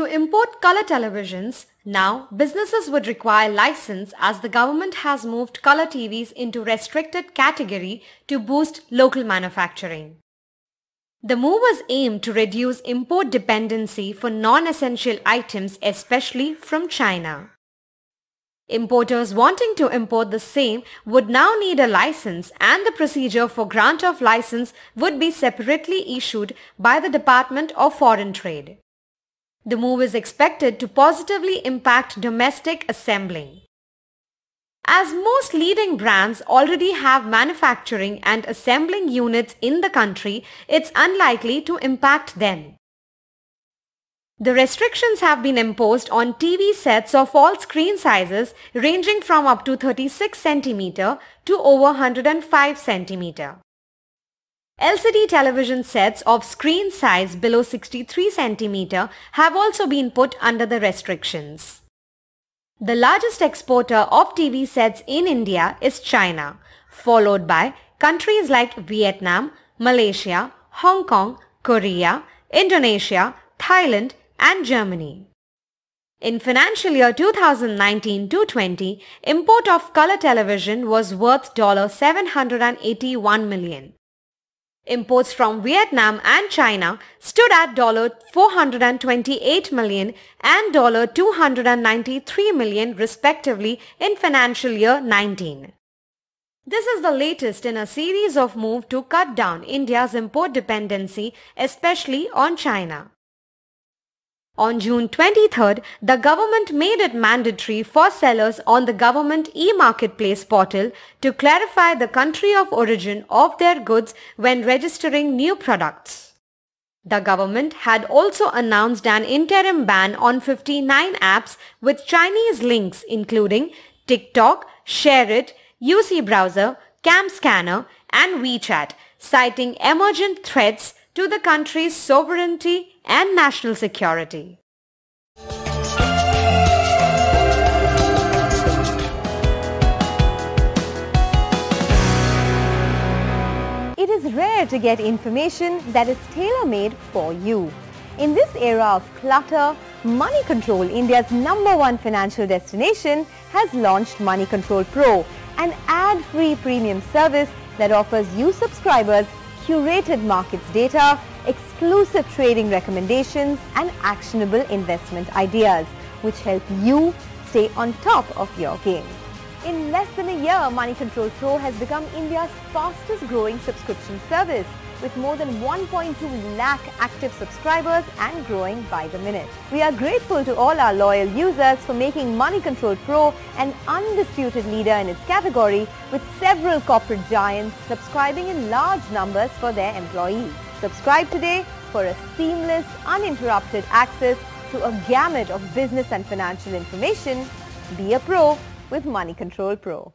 import color televisions, now businesses would require license as the government has moved color TVs into restricted category to boost local manufacturing. The move was aimed to reduce import dependency for non-essential items especially from China. Importers wanting to import the same would now need a license and the procedure for grant of license would be separately issued by the Department of Foreign Trade. The move is expected to positively impact domestic assembling. As most leading brands already have manufacturing and assembling units in the country, it's unlikely to impact them. The restrictions have been imposed on TV sets of all screen sizes ranging from up to 36 cm to over 105 cm. LCD television sets of screen size below 63 cm have also been put under the restrictions. The largest exporter of TV sets in India is China, followed by countries like Vietnam, Malaysia, Hong Kong, Korea, Indonesia, Thailand and Germany. In financial year 2019-20, import of color television was worth $781 million. Imports from Vietnam and China stood at $428 million and $293 million respectively in financial year 19. This is the latest in a series of moves to cut down India's import dependency, especially on China. On June 23rd, the government made it mandatory for sellers on the government e-marketplace portal to clarify the country of origin of their goods when registering new products. The government had also announced an interim ban on 59 apps with Chinese links including TikTok, ShareIt, UC Browser, Cam Scanner and WeChat, citing emergent threats to the country's sovereignty and national security. It is rare to get information that is tailor-made for you. In this era of clutter, Money Control, India's number one financial destination, has launched Money Control Pro, an ad-free premium service that offers you subscribers curated markets data, exclusive trading recommendations and actionable investment ideas which help you stay on top of your game. In less than a year, Money Control Pro has become India's fastest growing subscription service with more than 1.2 lakh active subscribers and growing by the minute. We are grateful to all our loyal users for making Money Control Pro an undisputed leader in its category with several corporate giants subscribing in large numbers for their employees. Subscribe today for a seamless, uninterrupted access to a gamut of business and financial information. Be a pro with Money Control Pro.